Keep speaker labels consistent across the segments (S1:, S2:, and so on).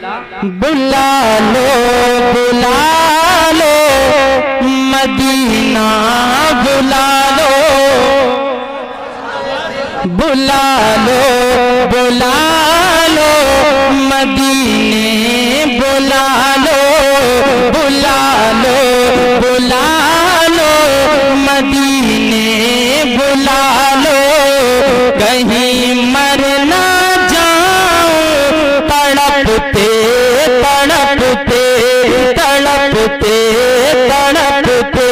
S1: बुला लो बुला लो, मदीना बुला लो। बुला लो बुला लो, मदीने बुला लो। बुला लो बुला लो, मदीने बुला लो। कहीं तड़पते तड़पते तड़पते तड़पते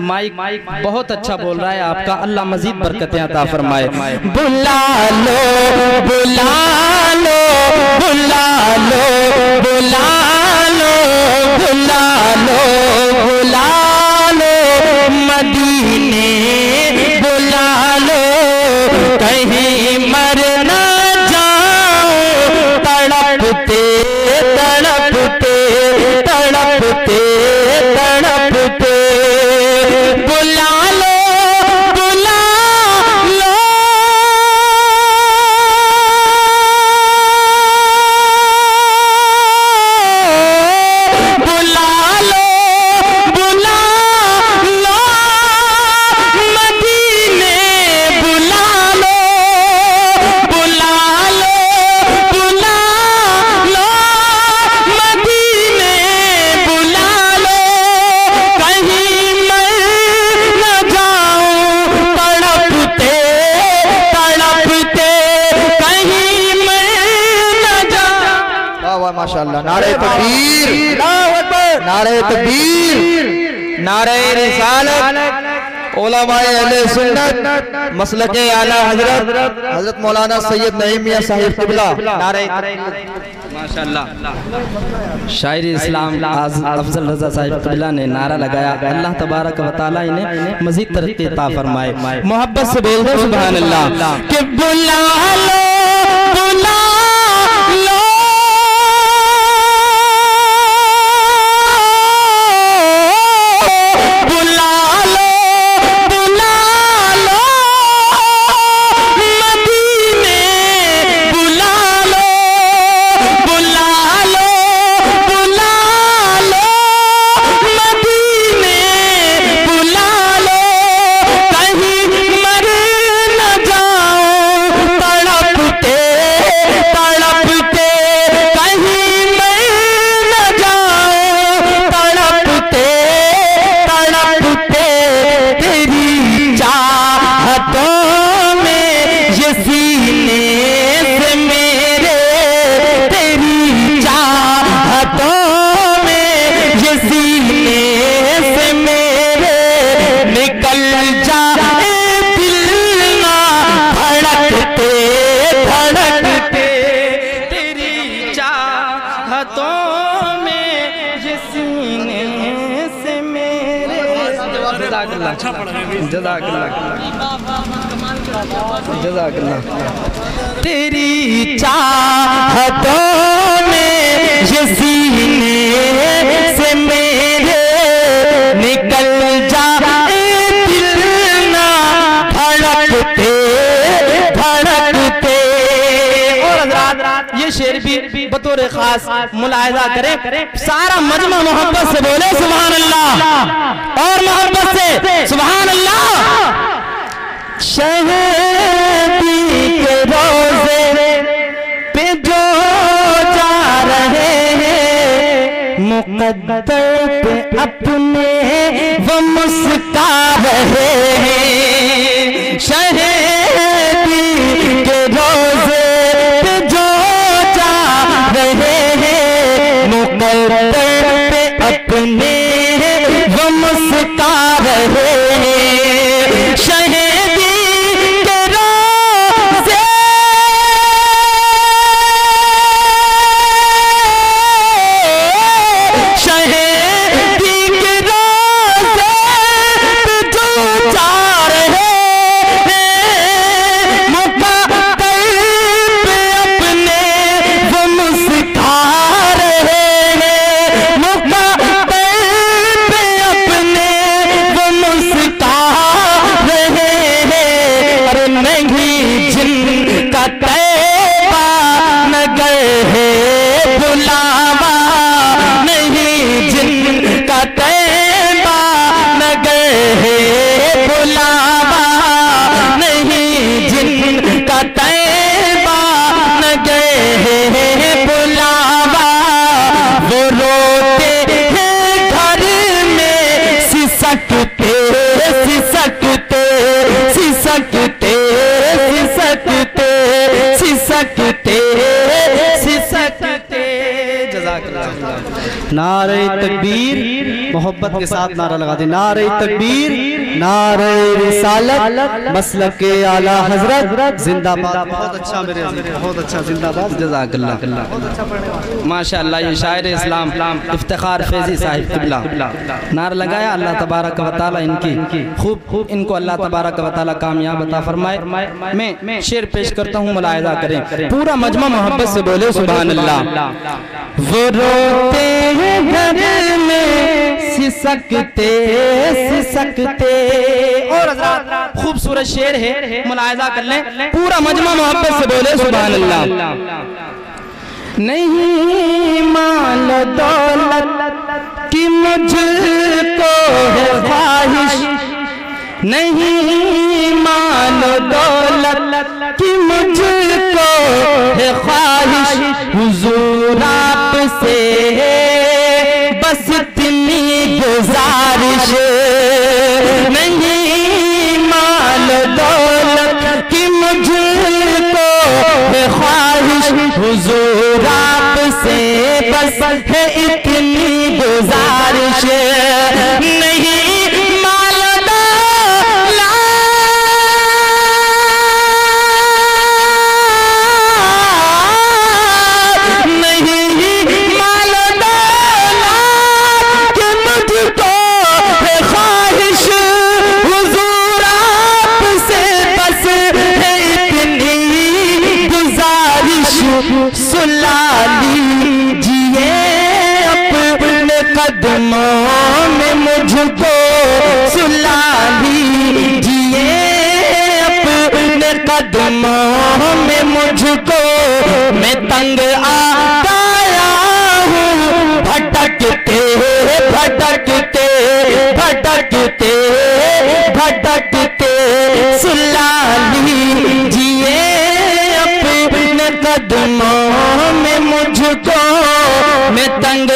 S1: माइक माइक बहुत अच्छा बोल रहा है आपका। अल्लाह मजीद बरकतें अता फरमाए। बुला लो
S2: माशाल्लाह। नारे तकबीर। नारे तकबीर। नारे रिसालत। उलमाए अहले सुन्नत। मसलक आला हज़रत। हज़रत। मौलाना सैयद नईम मियाँ साहिब किबला। नारे
S1: शायर इस्लाम आज अफजल रजा साहिब कबिला ने नारा लगाया। अल्लाह तबारक व तआला इन्हें मजीद तरक्की फरमाए। मोहब्बत से बोल दो सुभान अल्लाह। जज़ाकल्लाह जज़ाकल्लाह जज़ाकल्लाह तेरी चाहतों ये शेर भी बतौर खास मुलायजा करे। सारा मजमा मोहब्बत से बोले सुबहान अल्लाह और मोहब्बत से सुबहान अल्लाह शहदी के रोज़े पे जो जा रहे हैं मुकद्दर पे अपने वो मुस्का रहे हैं। शहदी के रोज़े अपने वो मुस्का रहे। सिसकते सिसकते
S3: नारे तकबीर मोहब्बत के साथ नारा लगा दे। नारे तकबीर नारे रिसालत मसलक के आला हज़रत जिंदाबाद। बहुत अच्छा मेरे बहुत अच्छा जिंदाबाद।
S1: ये शायर इस्लाम इफ्तिखार फैजी साहिब किबला। नार लगाया अल्लाह तबारक व तआला इनकी। खूब खूब इनको अल्लाह तबारक व तआला कामयाब अता फरमाए। मैं शेर पेश करता हूँ मुलायदा करें। पूरा मजमा मोहब्बत से बोले सुभान अल्लाह वो रोते हैं घर में सिसकते सिसकते। और खूबसूरत शेर है मुलायदा कर लें। पूरा मजमा मोहब्बत से बोले सुभान अल्लाह नहीं माल दौलत की मुझको है ख्वाहिश। नहीं माल दौलत की मुझको बस है इतनी गुजारिश। नहीं माल दौलत कदमों में मुझको सुला लीजिए अपने कदमों में मुझको मैं तंग आ गया हूँ। भटकते भटकते भटकते भटकते सुला लीजिए अपने कदमों में मुझको मैं तंग